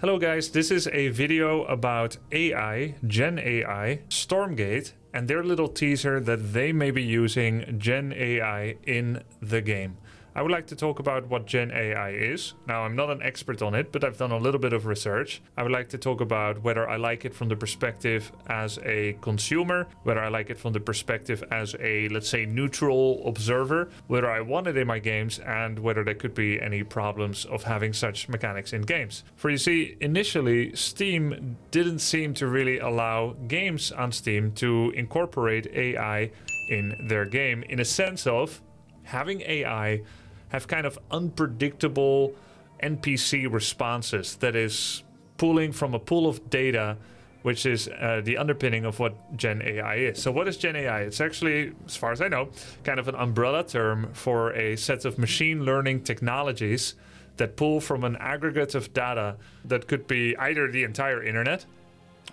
Hello guys, this is a video about AI, Gen AI, Stormgate, and their little teaser that they may be using Gen AI in the game. I would like to talk about what Gen AI is. Now, I'm not an expert on it, but I've done a little bit of research. I would like to talk about whether I like it from the perspective as a consumer, whether I like it from the perspective as a, let's say, neutral observer, whether I want it in my games, and whether there could be any problems of having such mechanics in games. For you see, initially, Steam didn't seem to really allow games on Steam to incorporate AI in their game in a sense of having AI have kind of unpredictable NPC responses that is pulling from a pool of data, which is uh, the underpinning of what Gen AI is. So, what is Gen AI? It's actually, as far as I know, kind of an umbrella term for a set of machine learning technologies that pull from an aggregate of data that could be either the entire internet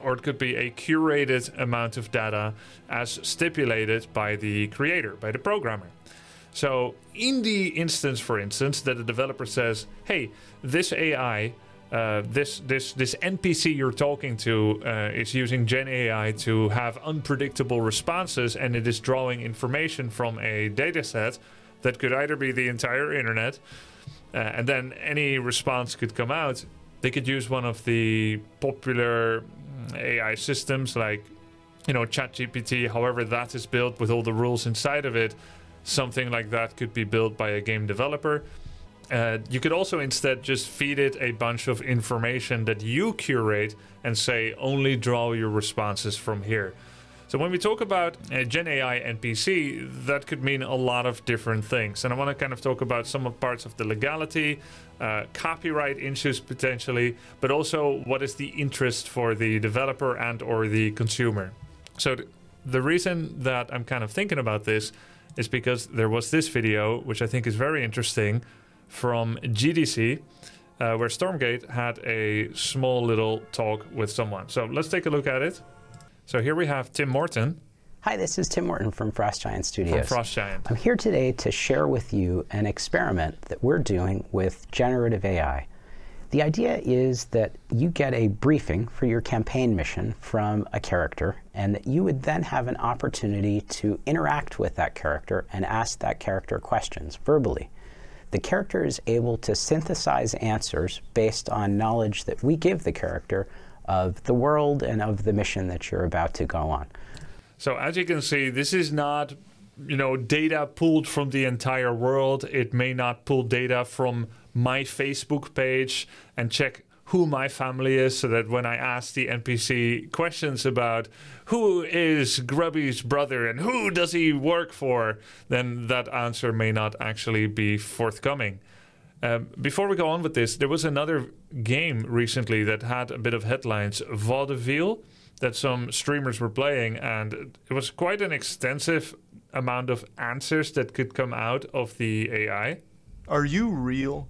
or it could be a curated amount of data as stipulated by the creator, by the programmer. So in the instance, for instance, that the developer says, "Hey, this AI, uh, this this this NPC you're talking to uh, is using Gen AI to have unpredictable responses, and it is drawing information from a data set that could either be the entire internet, uh, and then any response could come out. They could use one of the popular mm, AI systems like." You know, ChatGPT, however that is built with all the rules inside of it, something like that could be built by a game developer. Uh, you could also instead just feed it a bunch of information that you curate and say only draw your responses from here. So when we talk about a Gen AI NPC, that could mean a lot of different things. And I want to kind of talk about some of parts of the legality, uh, copyright issues potentially, but also what is the interest for the developer and or the consumer. So th- the reason that I'm kind of thinking about this is because there was this video, which I think is very interesting, from GDC, uh, where Stormgate had a small little talk with someone. So let's take a look at it. So here we have Tim Morten. Hi, this is Tim Morten from Frost Giant Studios. From Frost Giant. I'm here today to share with you an experiment that we're doing with generative AI. The idea is that you get a briefing for your campaign mission from a character, and that you would then have an opportunity to interact with that character and ask that character questions verbally. The character is able to synthesize answers based on knowledge that we give the character of the world and of the mission that you're about to go on. So as you can see, this is not you know data pulled from the entire world. It may not pull data from my Facebook page and check who my family is so that when I ask the NPC questions about who is Grubby's brother and who does he work for, then that answer may not actually be forthcoming. Um, before we go on with this, there was another game recently that had a bit of headlines Vaudeville that some streamers were playing, and it was quite an extensive amount of answers that could come out of the AI. Are you real?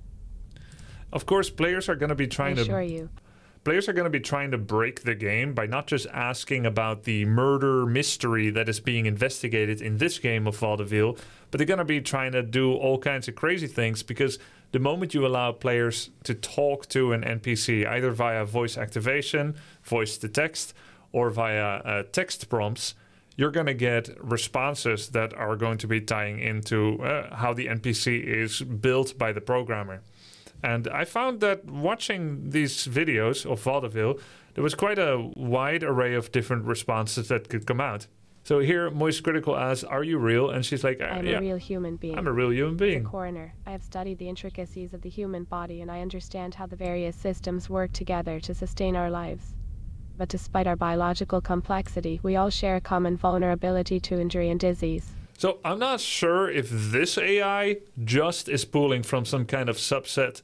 Of course, players are going to be trying I to. assure you. Players are going to be trying to break the game by not just asking about the murder mystery that is being investigated in this game of Vaudeville, but they're going to be trying to do all kinds of crazy things because the moment you allow players to talk to an NPC, either via voice activation, voice to text, or via uh, text prompts, you're going to get responses that are going to be tying into uh, how the NPC is built by the programmer. And I found that watching these videos of vaudeville, there was quite a wide array of different responses that could come out. So here, Moist Critical asks, "Are you real?" And she's like, uh, I'm "Yeah, a real human being. I'm a real human being." As being." a coroner, I have studied the intricacies of the human body and I understand how the various systems work together to sustain our lives. But despite our biological complexity, we all share a common vulnerability to injury and disease. So I'm not sure if this AI just is pulling from some kind of subset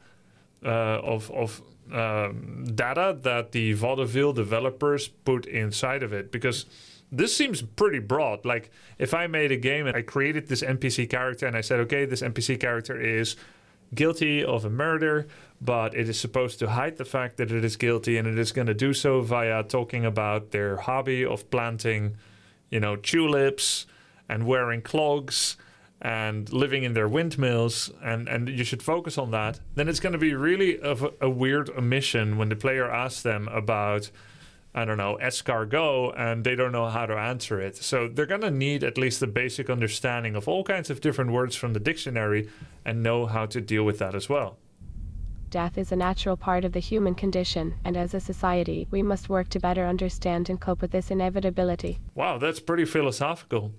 uh, of of um, data that the vaudeville developers put inside of it because this seems pretty broad. Like if I made a game and I created this NPC character and I said, okay, this NPC character is guilty of a murder, but it is supposed to hide the fact that it is guilty, and it is going to do so via talking about their hobby of planting, you know, tulips and wearing clogs and living in their windmills and, and you should focus on that, then it's going to be really of a, a weird omission when the player asks them about, I don't know, escargot and they don't know how to answer it. So they're going to need at least a basic understanding of all kinds of different words from the dictionary and know how to deal with that as well. Death is a natural part of the human condition, and as a society, we must work to better understand and cope with this inevitability. Wow, that's pretty philosophical.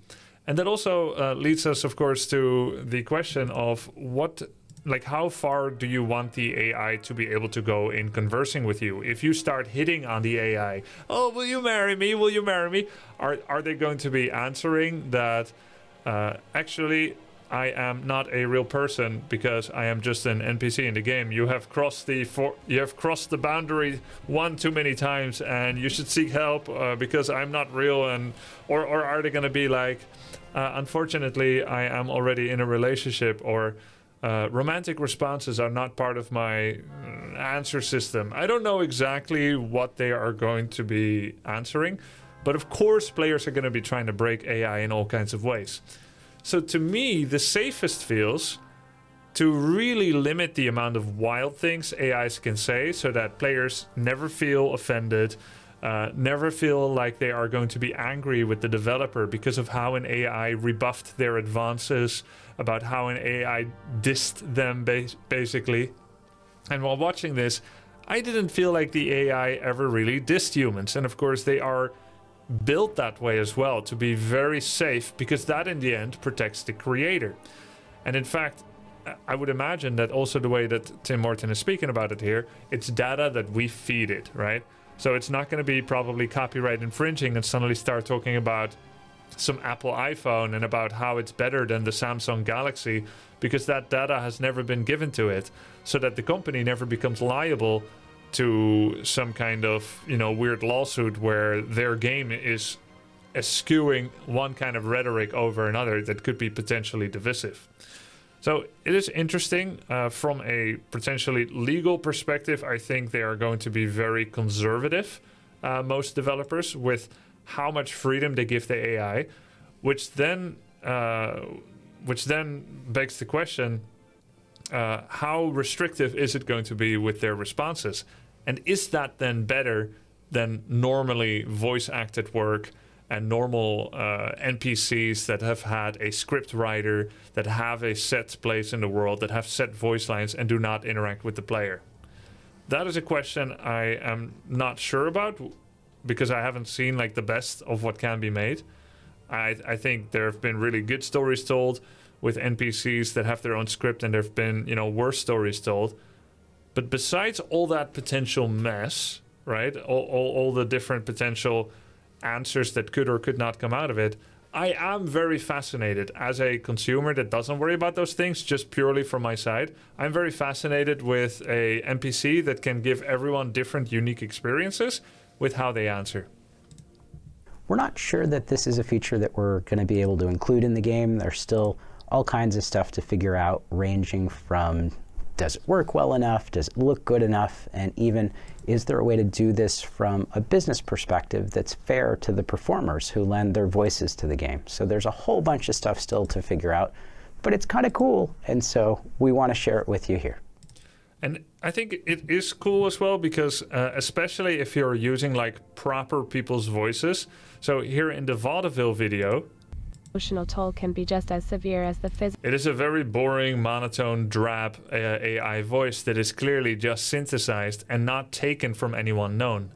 And that also uh, leads us, of course, to the question of what, like, how far do you want the AI to be able to go in conversing with you? If you start hitting on the AI, oh, will you marry me? Will you marry me? Are are they going to be answering that? Uh, actually, I am not a real person because I am just an NPC in the game. You have crossed the for- you have crossed the boundary one too many times, and you should seek help uh, because I'm not real. And or or are they going to be like, uh, unfortunately, I am already in a relationship, or uh, romantic responses are not part of my uh, answer system. I don't know exactly what they are going to be answering, but of course, players are going to be trying to break AI in all kinds of ways. So to me, the safest feels to really limit the amount of wild things AIs can say so that players never feel offended, uh, never feel like they are going to be angry with the developer because of how an AI rebuffed their advances, about how an AI dissed them, bas- basically. And while watching this, I didn't feel like the AI ever really dissed humans. And of course, they are built that way as well to be very safe because that in the end protects the creator. And in fact, I would imagine that also the way that Tim Morten is speaking about it here, it's data that we feed it, right? So it's not going to be probably copyright infringing and suddenly start talking about some Apple iPhone and about how it's better than the Samsung Galaxy because that data has never been given to it so that the company never becomes liable to some kind of you know weird lawsuit where their game is eschewing one kind of rhetoric over another that could be potentially divisive. So it is interesting uh, from a potentially legal perspective. I think they are going to be very conservative, uh, most developers, with how much freedom they give the AI, which then uh, which then begs the question: uh, How restrictive is it going to be with their responses? And is that then better than normally voice acted work and normal uh, NPCs that have had a script writer, that have a set place in the world, that have set voice lines and do not interact with the player? That is a question I am not sure about because I haven't seen like the best of what can be made. I, I think there have been really good stories told with NPCs that have their own script, and there have been you know worse stories told. But besides all that potential mess, right? All, all, all, the different potential answers that could or could not come out of it. I am very fascinated as a consumer that doesn't worry about those things just purely from my side. I'm very fascinated with a NPC that can give everyone different unique experiences with how they answer. We're not sure that this is a feature that we're going to be able to include in the game. There's still all kinds of stuff to figure out, ranging from does it work well enough? Does it look good enough? And even, is there a way to do this from a business perspective that's fair to the performers who lend their voices to the game? So there's a whole bunch of stuff still to figure out, but it's kind of cool. And so we want to share it with you here. And I think it is cool as well because, uh, especially if you're using like proper people's voices. So here in the vaudeville video, emotional toll can be just as severe as the physical. It is a very boring, monotone, drab uh, AI voice that is clearly just synthesized and not taken from anyone known.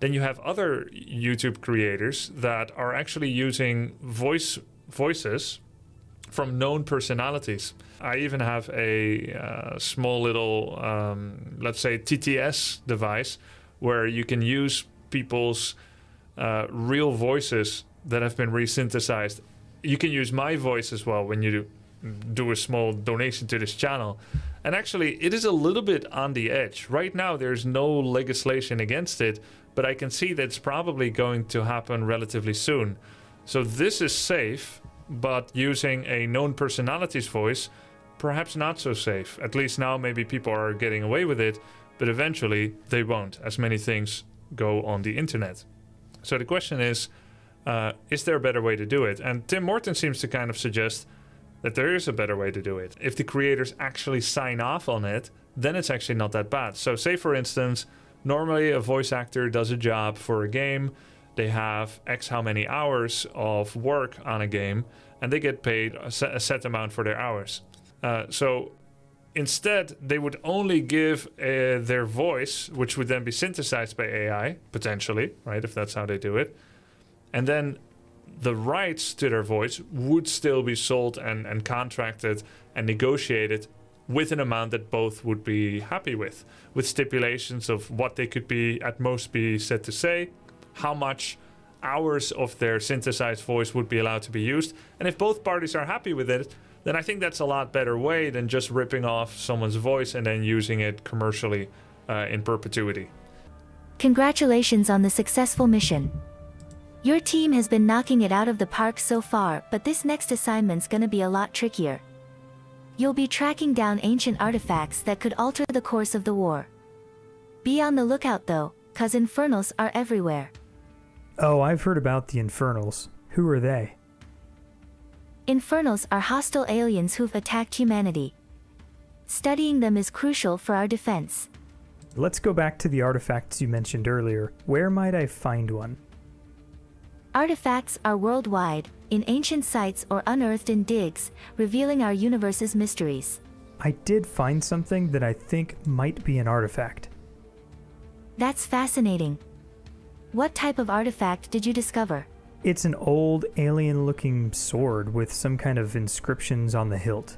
Then you have other YouTube creators that are actually using voice voices from known personalities. I even have a uh, small little, um, let's say, TTS device where you can use people's uh, real voices that have been resynthesized you can use my voice as well when you do, a small donation to this channel. And actually, it is a little bit on the edge. Right now, there's no legislation against it, but I can see that it's probably going to happen relatively soon. So this is safe, but using a known personality's voice, perhaps not so safe. At least now, maybe people are getting away with it, but eventually they won't, as many things go on the internet. So the question is uh, is there a better way to do it? And Tim Morten seems to kind of suggest that there is a better way to do it. If the creators actually sign off on it, then it's actually not that bad. So, say for instance, normally a voice actor does a job for a game, they have X how many hours of work on a game, and they get paid a set, amount for their hours. Uh, so, instead, they would only give uh, their voice, which would then be synthesized by AI, potentially, right, if that's how they do it. And then the rights to their voice would still be sold and, and contracted and negotiated with an amount that both would be happy with, with stipulations of what they could be at most be said to say, how much hours of their synthesized voice would be allowed to be used. And if both parties are happy with it, then I think that's a lot better way than just ripping off someone's voice and then using it commercially uh, in perpetuity. Congratulations on the successful mission. Your team has been knocking it out of the park so far, but this next assignment's gonna be a lot trickier. You'll be tracking down ancient artifacts that could alter the course of the war. Be on the lookout though, cause infernals are everywhere. Oh, I've heard about the Infernals. Who are they? Infernals are hostile aliens who've attacked humanity. Studying them is crucial for our defense. Let's go back to the artifacts you mentioned earlier. Where might I find one? Artifacts are worldwide, in ancient sites or unearthed in digs, revealing our universe's mysteries. I did find something that I think might be an artifact. That's fascinating. What type of artifact did you discover? It's an old, alien looking sword with some kind of inscriptions on the hilt.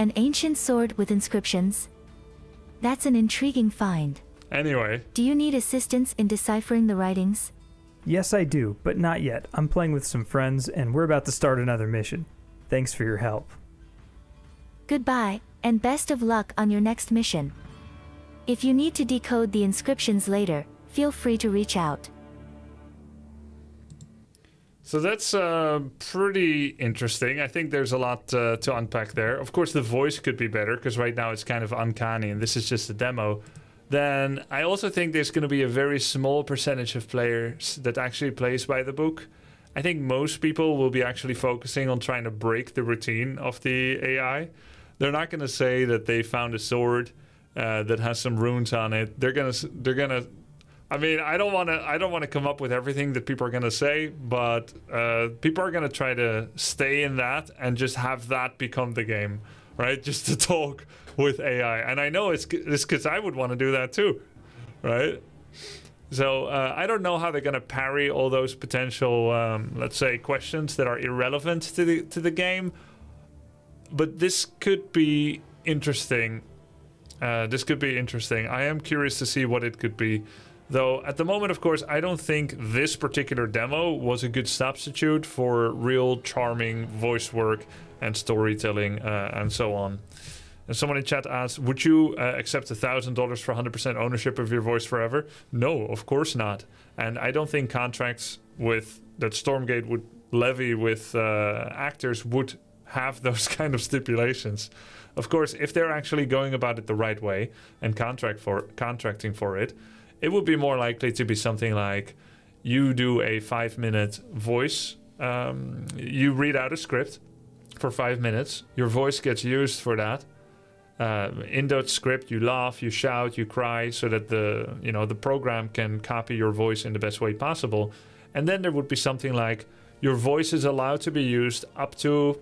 An ancient sword with inscriptions? That's an intriguing find. Anyway, Do you need assistance in deciphering the writings? Yes, I do, but not yet. I'm playing with some friends, and we're about to start another mission. Thanks for your help. Goodbye, and best of luck on your next mission. If you need to decode the inscriptions later, feel free to reach out. So that's uh, pretty interesting. I think there's a lot uh, to unpack there. Of course, the voice could be better because right now it's kind of uncanny, and this is just a demo. Then I also think there's going to be a very small percentage of players that actually plays by the book. I think most people will be actually focusing on trying to break the routine of the AI. They're not going to say that they found a sword uh, that has some runes on it. They're gonna they're gonna I mean, I don't want to. I don't want to come up with everything that people are going to say, but uh, people are going to try to stay in that and just have that become the game, right? Just to talk with AI, and I know it's it's because I would want to do that too, right? So uh, I don't know how they're going to parry all those potential, um, let's say, questions that are irrelevant to the to the game, but this could be interesting. Uh, this could be interesting. I am curious to see what it could be. Though at the moment, of course, I don't think this particular demo was a good substitute for real charming voice work and storytelling uh, and so on. And someone in chat asks, would you uh, accept $1,000 for 100% ownership of your voice forever? No, of course not. And I don't think contracts with that Stormgate would levy with uh, actors would have those kind of stipulations. Of course, if they're actually going about it the right way and contract for contracting for it, it would be more likely to be something like you do a five minute voice um, you read out a script for five minutes your voice gets used for that uh, in that script you laugh you shout you cry so that the you know the program can copy your voice in the best way possible and then there would be something like your voice is allowed to be used up to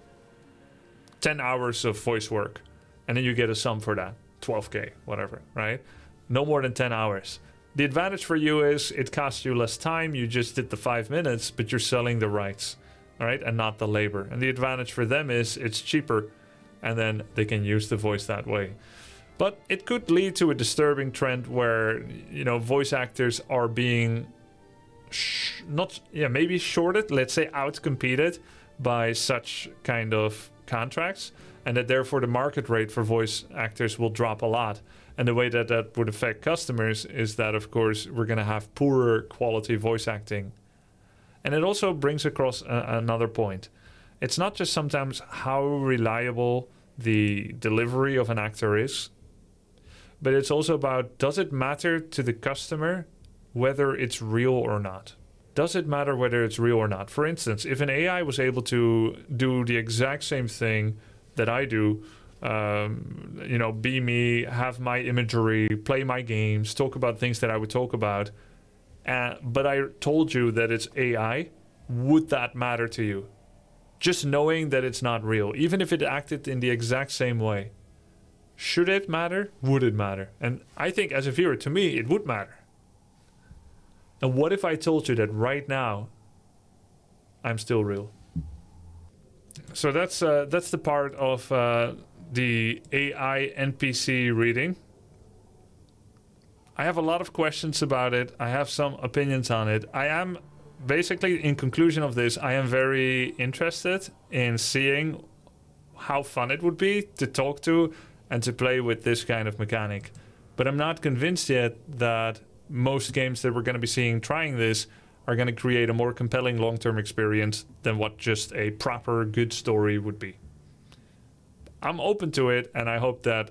10 hours of voice work and then you get a sum for that 12k whatever right no more than 10 hours the advantage for you is it costs you less time. You just did the five minutes, but you're selling the rights, all right, and not the labor. And the advantage for them is it's cheaper, and then they can use the voice that way. But it could lead to a disturbing trend where you know voice actors are being not yeah maybe shorted, let's say outcompeted by such kind of contracts, and that therefore the market rate for voice actors will drop a lot. And the way that that would affect customers is that, of course, we're going to have poorer quality voice acting. And it also brings across a- another point. It's not just sometimes how reliable the delivery of an actor is, but it's also about does it matter to the customer whether it's real or not? does it matter whether it's real or not? For instance, if an AI was able to do the exact same thing that I do, um, you know, be me, have my imagery, play my games, talk about things that I would talk about, uh, but I told you that it's AI, would that matter to you? Just knowing that it's not real, even if it acted in the exact same way. Should it matter? Would it matter? And I think as a viewer, to me, it would matter. And what if I told you that right now I'm still real? So that's uh, that's the part of uh, the AI NPC reading. I have a lot of questions about it. I have some opinions on it. I am basically in conclusion of this, I am very interested in seeing how fun it would be to talk to and to play with this kind of mechanic. But I'm not convinced yet that most games that we're going to be seeing trying this are going to create a more compelling long term experience than what just a proper good story would be. I'm open to it, and I hope that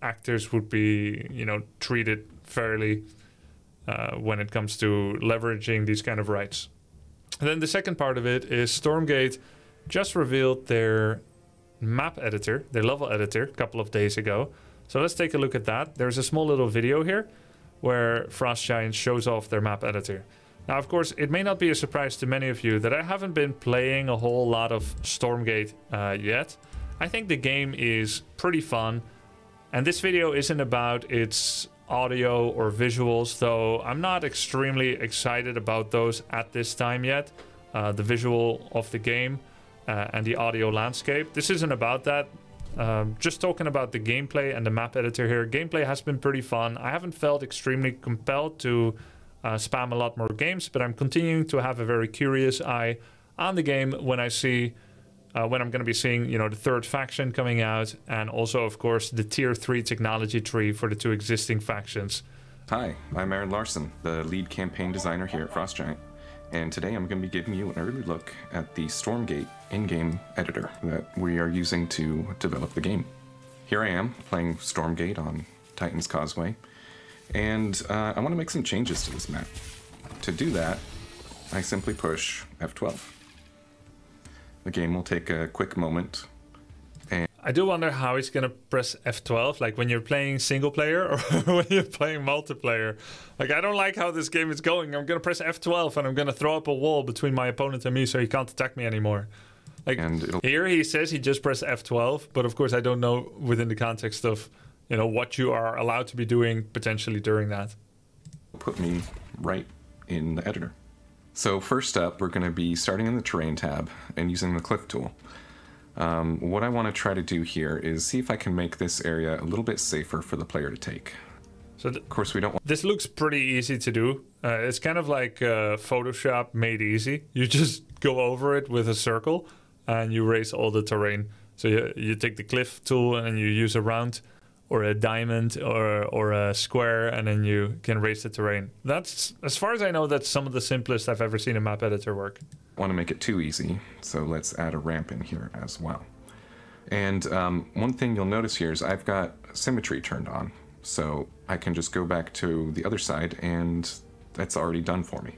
actors would be, you know, treated fairly uh, when it comes to leveraging these kind of rights. And then the second part of it is Stormgate just revealed their map editor, their level editor, a couple of days ago. So let's take a look at that. There's a small little video here where Frost Giant shows off their map editor. Now, of course, it may not be a surprise to many of you that I haven't been playing a whole lot of Stormgate uh, yet. I think the game is pretty fun, and this video isn't about its audio or visuals, though I'm not extremely excited about those at this time yet. Uh, the visual of the game uh, and the audio landscape. This isn't about that. Um, just talking about the gameplay and the map editor here. Gameplay has been pretty fun. I haven't felt extremely compelled to uh, spam a lot more games, but I'm continuing to have a very curious eye on the game when I see uh, when I'm going to be seeing, you know, the third faction coming out, and also, of course, the tier three technology tree for the two existing factions. Hi, I'm Aaron Larson, the lead campaign designer here at Frost Giant, and today I'm going to be giving you an early look at the Stormgate in-game editor that we are using to develop the game. Here I am playing Stormgate on Titan's Causeway, and uh, I want to make some changes to this map. To do that, I simply push F12. The game will take a quick moment. And I do wonder how he's gonna press F12, like when you're playing single player or when you're playing multiplayer. Like I don't like how this game is going. I'm gonna press F12 and I'm gonna throw up a wall between my opponent and me so he can't attack me anymore. Like here he says he just pressed F12, but of course I don't know within the context of you know what you are allowed to be doing potentially during that. Put me right in the editor. So first up, we're going to be starting in the terrain tab and using the cliff tool. Um, what I want to try to do here is see if I can make this area a little bit safer for the player to take. So of course we don't. Want this looks pretty easy to do. Uh, it's kind of like uh, Photoshop made easy. You just go over it with a circle, and you raise all the terrain. So you, you take the cliff tool and you use a round or a diamond or or a square, and then you can raise the terrain. That's as far as I know, that's some of the simplest I've ever seen a map editor work. Want to make it too easy, so let's add a ramp in here as well. And um, one thing you'll notice here is I've got symmetry turned on, so I can just go back to the other side, and that's already done for me.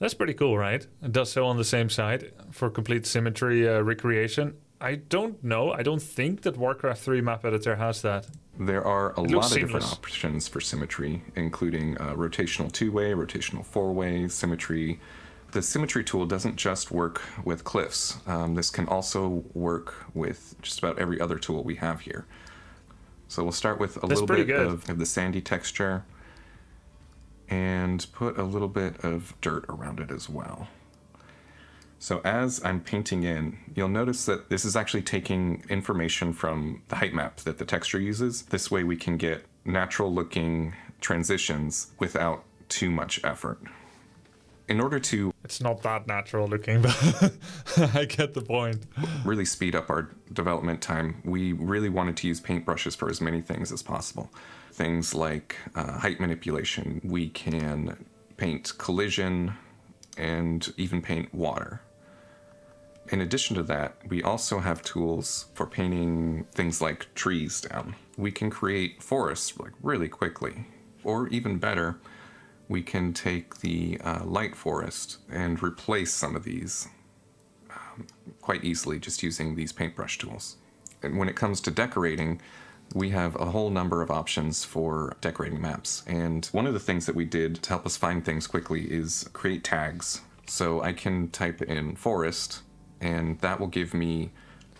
That's pretty cool, right? It does so on the same side for complete symmetry uh, recreation. I don't know. I don't think that Warcraft 3 map editor has that. There are a lot of different options for symmetry, including uh, rotational two-way, rotational four-way, symmetry. The symmetry tool doesn't just work with cliffs. Um, this can also work with just about every other tool we have here. So we'll start with a That's little bit of, of the sandy texture and put a little bit of dirt around it as well. So as I'm painting in, you'll notice that this is actually taking information from the height map that the texture uses. This way we can get natural looking transitions without too much effort. In order to... It's not that natural looking, but I get the point. Really speed up our development time, we really wanted to use paintbrushes for as many things as possible. Things like uh, height manipulation, we can paint collision, and even paint water. In addition to that, we also have tools for painting things like trees down. We can create forests like really quickly. Or even better, we can take the uh, light forest and replace some of these um, quite easily just using these paintbrush tools. And when it comes to decorating, we have a whole number of options for decorating maps. And one of the things that we did to help us find things quickly is create tags. So I can type in forest, and that will give me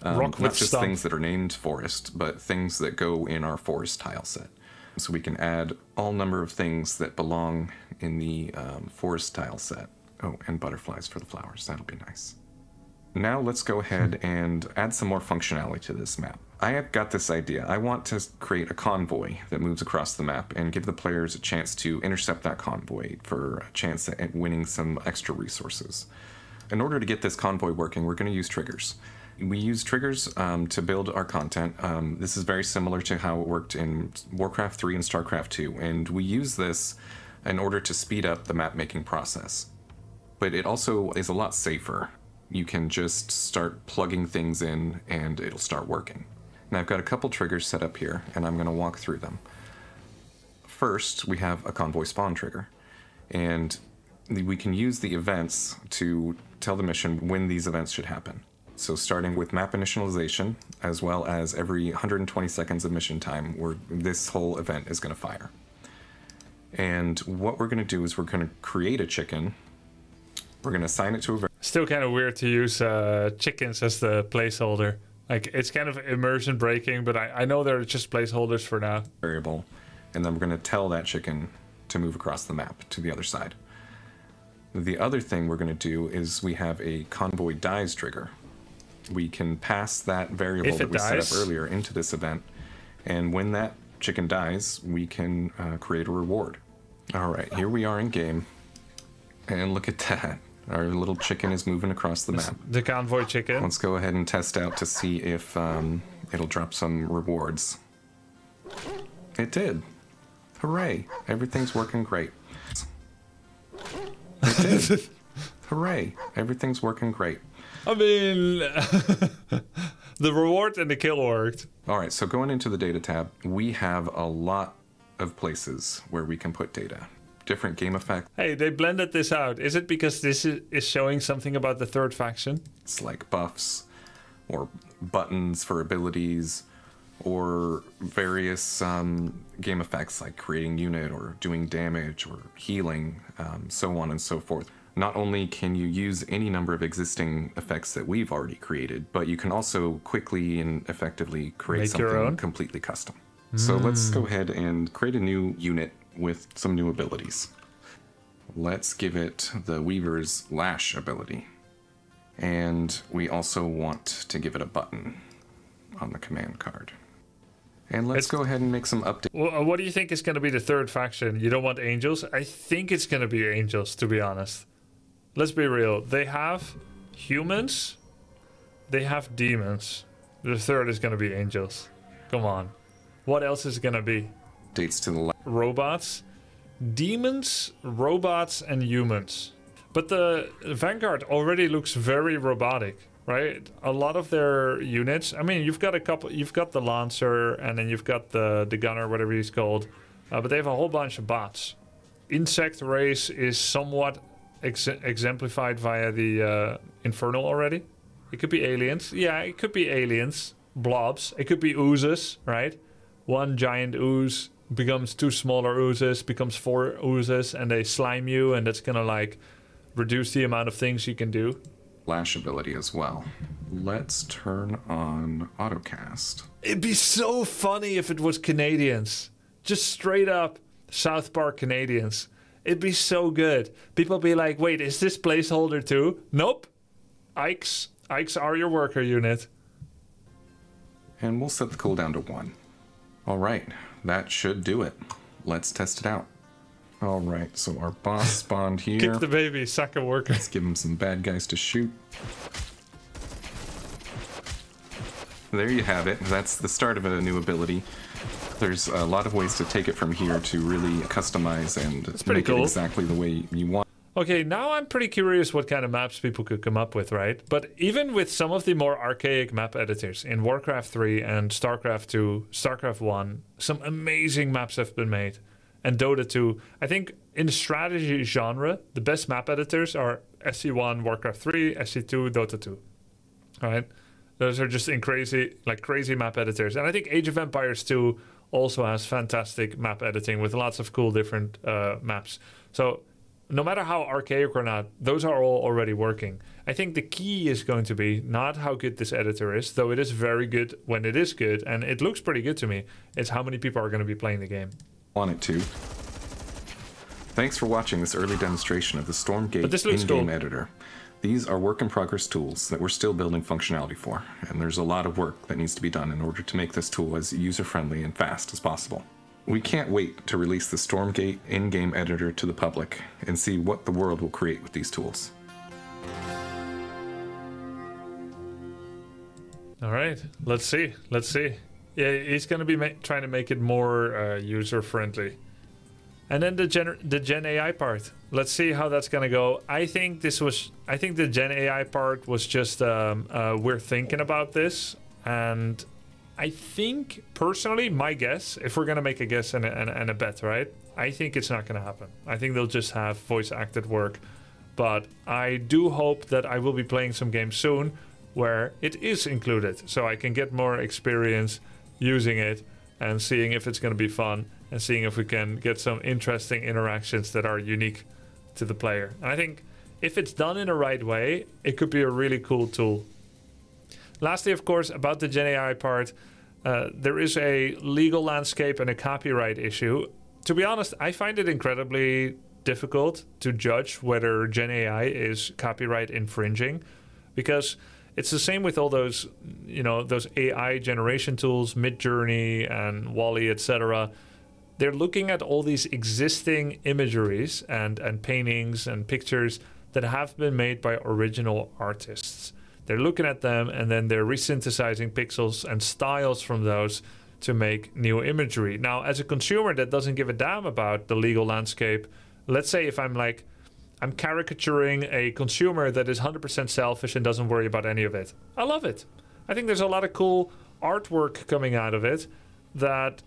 um, not just stump. things that are named forest, but things that go in our forest tile set. So we can add all number of things that belong in the um, forest tile set. Oh, and butterflies for the flowers. That'll be nice. Now let's go ahead and add some more functionality to this map. I have got this idea. I want to create a convoy that moves across the map and give the players a chance to intercept that convoy for a chance at winning some extra resources. In order to get this convoy working, we're going to use triggers. We use triggers um, to build our content. Um, this is very similar to how it worked in Warcraft 3 and StarCraft 2, and we use this in order to speed up the map making process but it also is a lot safer. You can just start plugging things in and it'll start working. Now I've got a couple triggers set up here and I'm going to walk through them. First, we have a convoy spawn trigger and we can use the events to tell the mission when these events should happen. So starting with map initialization as well as every 120 seconds of mission time where this whole event is going to fire. And what we're going to do is we're going to create a chicken we're going to assign it to a Still kind of weird to use uh, chickens as the placeholder. Like it's kind of immersion breaking, but I, I know they're just placeholders for now. variable, and then we're going to tell that chicken to move across the map to the other side. The other thing we're going to do is we have a convoy dies trigger. We can pass that variable that we set up earlier into this event, and when that chicken dies, we can uh, create a reward. All right, here we are in game, and look at that. Our little chicken is moving across the map. The convoy chicken. Let's go ahead and test out to see if um, it'll drop some rewards. It did. Hooray. Everything's working great. Hooray. Everything's working great. I mean, the reward and the kill worked. All right, so going into the data tab, we have a lot of places where we can put data. Different game effects Hey, they blended this out. Is it because this is, is showing something about the third faction? It's like buffs or buttons for abilities or various um, game effects like creating unit or doing damage or healing, um, so on and so forth. Not only can you use any number of existing effects that we've already created, but you can also quickly and effectively create Make something completely custom. So let's go ahead and create a new unit with some new abilities. Let's give it the Weaver's Lash ability. And we also want to give it a button on the command card. And let's It's- go ahead and make some updates. Wh- uh, What do you think is going to be the third faction? You don't want angels? I think it's going to be angels, to be honest. Let's be real. They have humans, they have demons. The third is going to be angels. Come on. What else is going to be? Dates to the left. robots, demons, robots, and humans. But the Vanguard already looks very robotic, right? A lot of their units. I mean, you've got a couple. You've got the Lancer, and then you've got the the Gunner, whatever he's called. Uh, but they have a whole bunch of bots. Insect race is somewhat ex- exemplified via the uh, Infernal already. It could be aliens. Yeah, it could be aliens. Blobs. It could be oozes, right? One giant ooze becomes two smaller oozes, becomes four oozes, and they slime you, and that's gonna like reduce the amount of things you can do. Lash ability as well. Let's turn on autocast. It'd be so funny if it was Canadians. Just straight up South Park Canadians. It'd be so good. People be like, wait, is this placeholder too? Nope. Ikes. Ikes are your worker unit. And we'll set the cooldown to one. All right, that should do it. Let's test it out. All right, so our boss spawned here. Kick the baby, suck a worker. Let's give him some bad guys to shoot. There you have it. That's the start of a new ability. There's a lot of ways to take it from here to really customize and pretty make cool. it exactly the way you want. Okay, now I'm pretty curious what kind of maps people could come up with, right? But even with some of the more archaic map editors in Warcraft 3 and StarCraft 2, StarCraft 1, some amazing maps have been made. And Dota 2, I think in the strategy genre, the best map editors are SC1, Warcraft 3, SC2, Dota 2. All right, those are just in crazy, like crazy map editors. And I think Age of Empires 2 also has fantastic map editing with lots of cool different uh, maps. So no matter how archaic or not, those are all already working. I think the key is going to be not how good this editor is, though it is very good when it is good, and it looks pretty good to me. It's how many people are going to be playing the game. Want it to. Thanks for watching this early demonstration of the Stormgate in-game cool. editor. These are work in progress tools that we're still building functionality for, and there's a lot of work that needs to be done in order to make this tool as user friendly and fast as possible. We can't wait to release the Stormgate in game editor to the public and see what the world will create with these tools. All right, let's see. Let's see. Yeah, he's going to be trying to make it more uh, user friendly. And then the gen the Gen AI part. Let's see how that's gonna go. I think this was. I think the Gen AI part was just. Um, uh, we're thinking about this, and I think personally, my guess, if we're gonna make a guess and a, and, and a bet, right? I think it's not gonna happen. I think they'll just have voice acted work. But I do hope that I will be playing some games soon where it is included, so I can get more experience using it and seeing if it's gonna be fun and seeing if we can get some interesting interactions that are unique to the player. And I think if it's done in the right way, it could be a really cool tool. Lastly, of course, about the Gen AI part, uh, there is a legal landscape and a copyright issue. To be honest, I find it incredibly difficult to judge whether Gen AI is copyright infringing because it's the same with all those you know those AI generation tools, Midjourney and DALL-E, etc they're looking at all these existing imageries and, and paintings and pictures that have been made by original artists. They're looking at them and then they're resynthesizing pixels and styles from those to make new imagery. Now, as a consumer that doesn't give a damn about the legal landscape, let's say if I'm like, I'm caricaturing a consumer that is 100% selfish and doesn't worry about any of it. I love it. I think there's a lot of cool artwork coming out of it that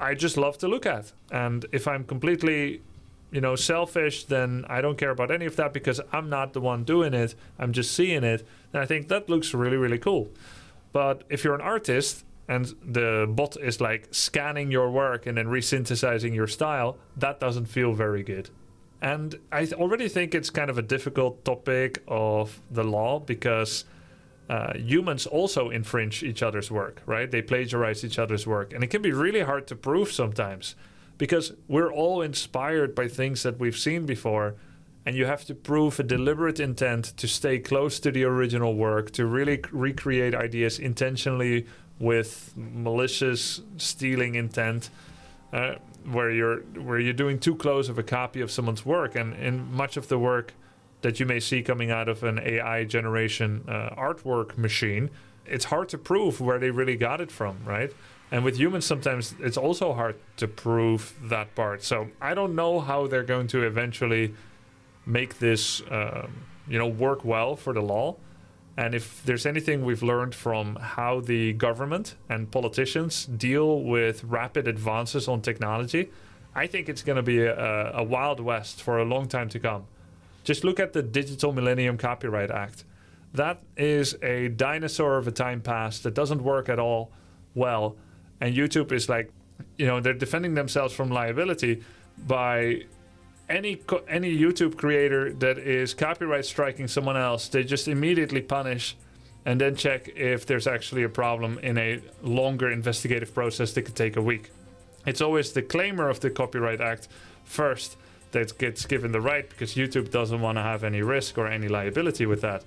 I just love to look at. And if I'm completely, you know, selfish, then I don't care about any of that because I'm not the one doing it. I'm just seeing it. And I think that looks really, really cool. But if you're an artist and the bot is like scanning your work and then resynthesizing your style, that doesn't feel very good. And I already think it's kind of a difficult topic of the law because uh, humans also infringe each other's work, right? They plagiarize each other's work. And it can be really hard to prove sometimes because we're all inspired by things that we've seen before. And you have to prove a deliberate intent to stay close to the original work, to really recreate ideas intentionally with malicious stealing intent. Uh, where you're where you're doing too close of a copy of someone's work and in much of the work that you may see coming out of an AI generation uh, artwork machine, it's hard to prove where they really got it from, right? And with humans, sometimes it's also hard to prove that part. So I don't know how they're going to eventually make this, uh, you know, work well for the law. And if there's anything we've learned from how the government and politicians deal with rapid advances on technology, I think it's going to be a, a wild west for a long time to come. Just look at the Digital Millennium Copyright Act. That is a dinosaur of a time past that doesn't work at all well. And YouTube is like, you know, they're defending themselves from liability by any any YouTube creator that is copyright striking someone else. They just immediately punish and then check if there's actually a problem in a longer investigative process that could take a week. It's always the claimer of the Copyright Act first that gets given the right because YouTube doesn't want to have any risk or any liability with that.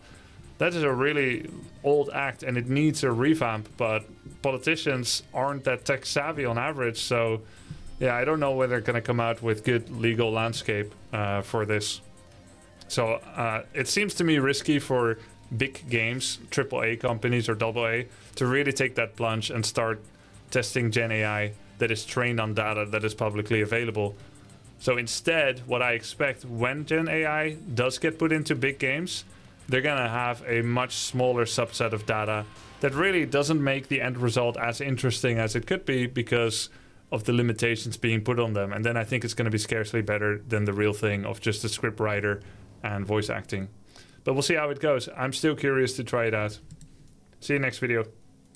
That is a really old act and it needs a revamp, but politicians aren't that tech savvy on average. So, yeah, I don't know whether they're going to come out with good legal landscape uh, for this. So, uh, it seems to me risky for big games, AAA companies or AA, to really take that plunge and start testing Gen AI that is trained on data that is publicly available so instead, what I expect when Gen AI does get put into big games, they're gonna have a much smaller subset of data that really doesn't make the end result as interesting as it could be because of the limitations being put on them. And then I think it's going to be scarcely better than the real thing of just a script writer and voice acting. But we'll see how it goes. I'm still curious to try it out. See you next video.